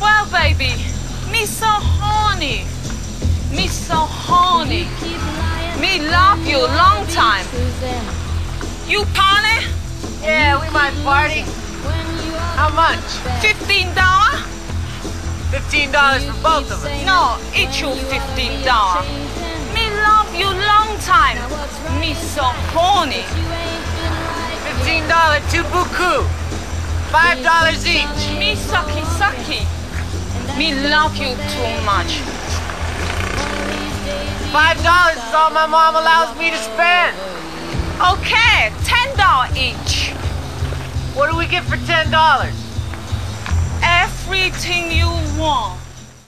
Well, baby, me so horny. Me so horny. Me love you long time. You party? Yeah, we might party. How much? Fifteen dollar? Fifteen dollars for both of us. No, each you fifteen dollar. Me love you long time. Me so horny. Fifteen dollar too beaucoup. Five dollars each. Me sucky sucky. Me love you too much. Five dollars is all my mom allows me to spend. Okay, ten dollar each. What do we get for ten dollars? Everything you want.